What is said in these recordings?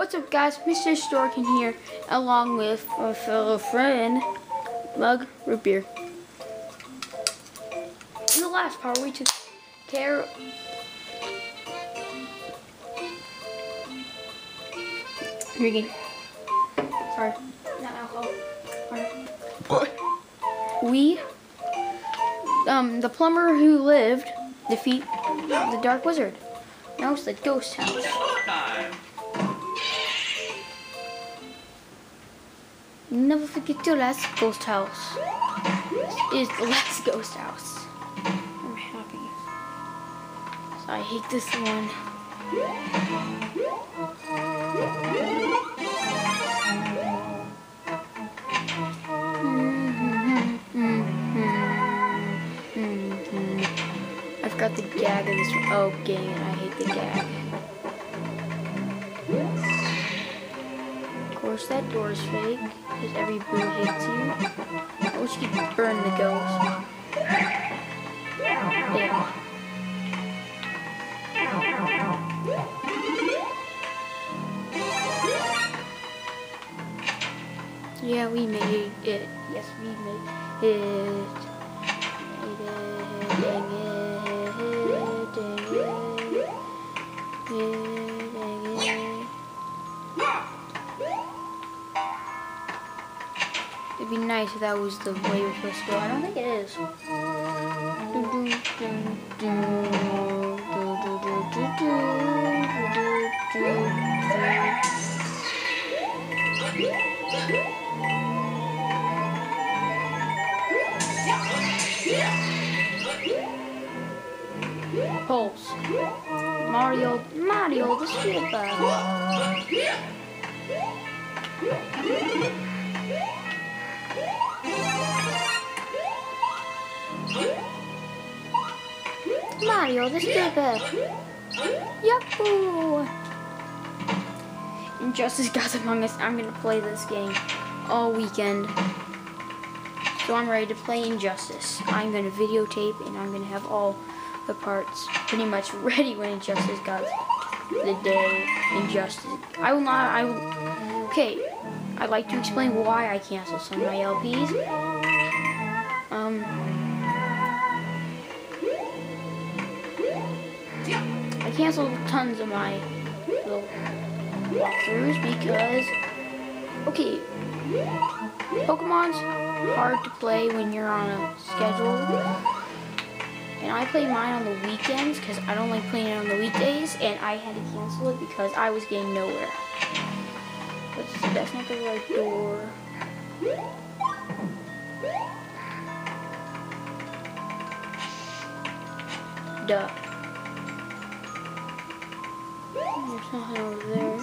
What's up guys, Mr. Historican here, along with a fellow friend, Mug Root Beer. In the last part, we took care Drinking. Sorry, not alcohol. Sorry. We, um, the plumber who lived, defeat the Dark Wizard. Now it's the ghost house. Never forget your last ghost house. This is the last ghost house. I'm happy. So I hate this one. I've got the gag of this one. Oh, it. I hate the gag. Of course, that door is fake, because every boo hates you. I wish you could burn the ghost. There. Yeah, we made it. Yes, we made it. would be nice if that was the way we're supposed to go. I don't think it is. Pulse. Mario, Mario the Stripper. Mario the Skipper. Yahoo! Injustice Gods Among Us. I'm gonna play this game all weekend. So I'm ready to play Injustice. I'm gonna videotape and I'm gonna have all the parts pretty much ready when Injustice got the day Injustice. I will not. I will. Okay. I'd like to explain why I canceled some of my LPs. Um. Canceled tons of my little walkthroughs because, okay, Pokemon's hard to play when you're on a schedule. And I play mine on the weekends because I don't like playing it on the weekdays. And I had to cancel it because I was getting nowhere. But that's not the right door. Duh. There's nothing over there.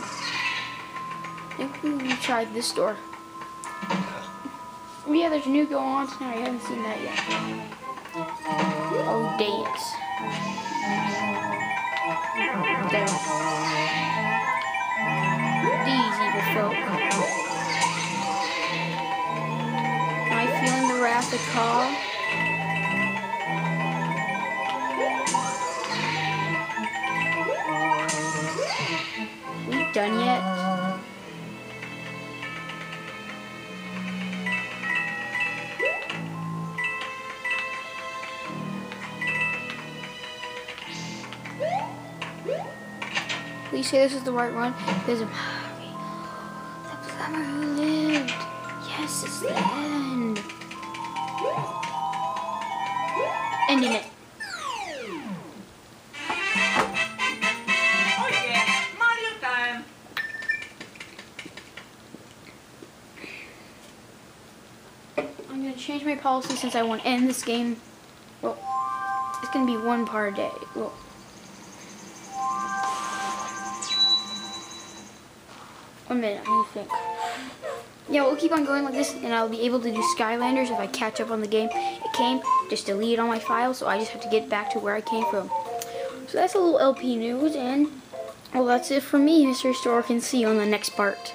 I think we tried this door. Yeah, there's a new go on tonight. I haven't seen that yet. Oh, dance. Dance. These evil folk. Am I feeling the wrath of Ka? Yet? Please say this is the right one. There's a the plumber who lived. Yes, it's the end. Ending it. Change my policy since I want to end this game. Well, it's gonna be one part a day. Well, one minute. Let me think. Yeah, we'll keep on going like this, and I'll be able to do Skylanders if I catch up on the game. It came, just delete all my files, so I just have to get back to where I came from. So that's a little LP news, and well, that's it for me, Mr. Stork, Can see you on the next part.